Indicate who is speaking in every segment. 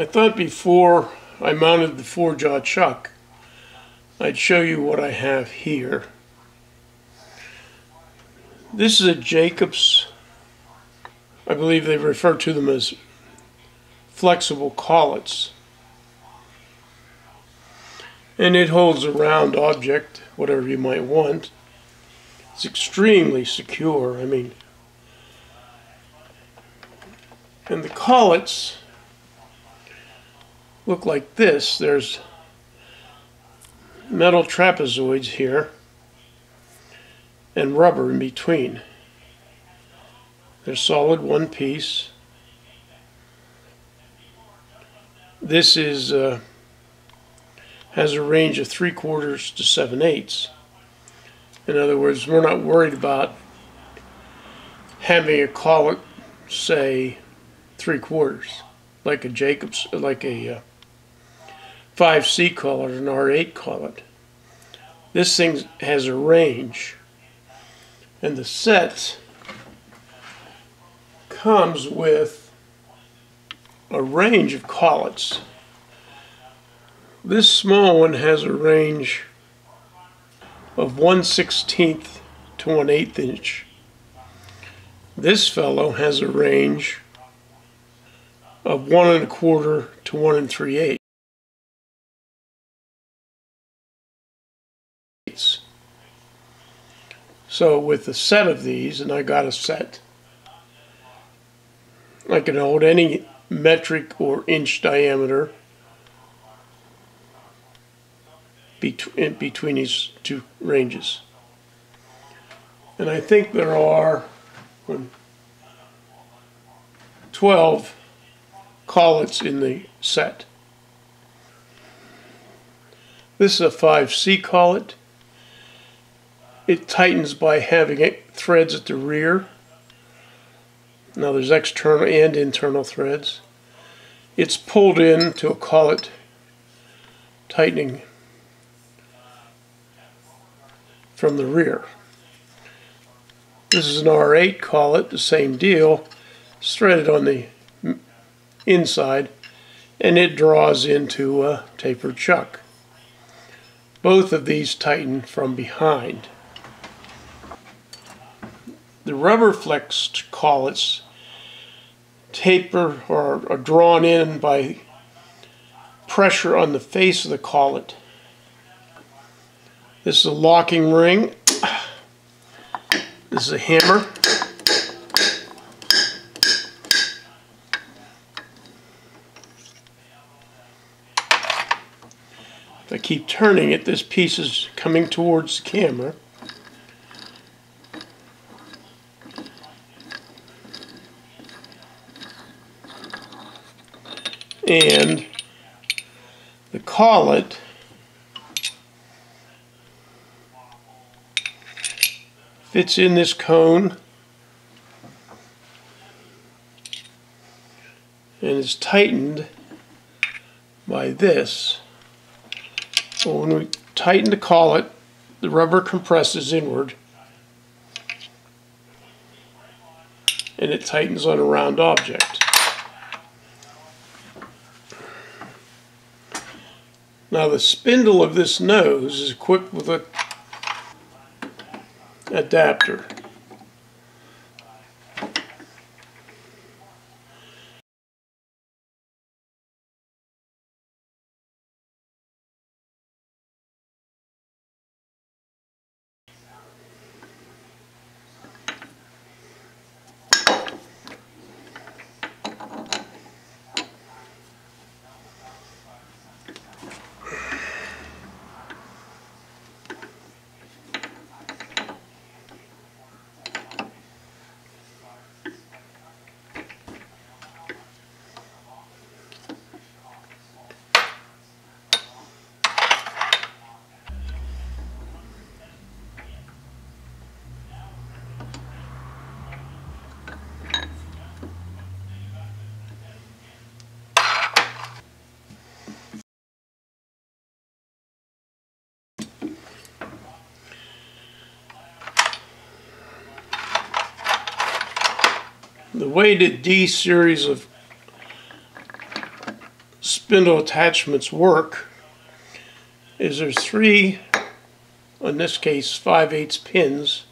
Speaker 1: I thought before I mounted the four jaw chuck, I'd show you what I have here. This is a Jacobs, I believe they refer to them as flexible collets. And it holds a round object, whatever you might want. It's extremely secure. I mean, and the collets look like this. There's metal trapezoids here and rubber in between. They're solid one piece. This is uh, has a range of three quarters to seven eighths. In other words, we're not worried about having a collet, say, three quarters, like a Jacobs, like a uh, 5C collet, an R8 collet. This thing has a range. And the set comes with a range of collets. This small one has a range of 1 16th to 1 8th inch. This fellow has a range of 1 and a quarter to 1 and 3 eighths. So with a set of these, and I got a set, I can hold any metric or inch diameter between, between these two ranges. And I think there are 12 collets in the set. This is a 5C collet. It tightens by having threads at the rear. Now there's external and internal threads. It's pulled in to a collet tightening from the rear. This is an R8 collet, the same deal. It's threaded on the inside and it draws into a tapered chuck. Both of these tighten from behind. The rubber flexed collets taper or are drawn in by pressure on the face of the collet. This is a locking ring. This is a hammer. If I keep turning it, this piece is coming towards the camera. And the collet fits in this cone and is tightened by this. So when we tighten the collet, the rubber compresses inward and it tightens on a round object. Now the spindle of this nose is equipped with a adapter. The weighted D series of spindle attachments work is there's three, in this case 5 8 pins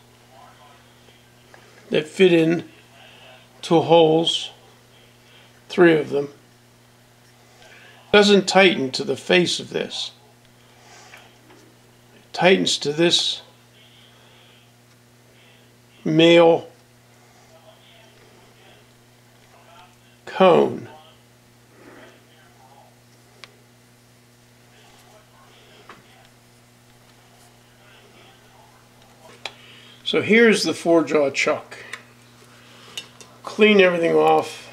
Speaker 1: that fit in to holes, three of them. Doesn't tighten to the face of this. It tightens to this male So here's the four jaw chuck. Clean everything off.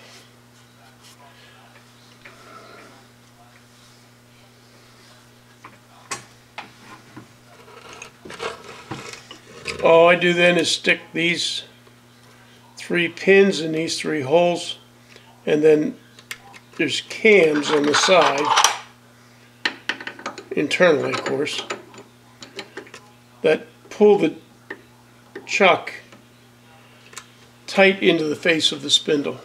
Speaker 1: All I do then is stick these three pins in these three holes and then there's cams on the side internally of course that pull the chuck tight into the face of the spindle.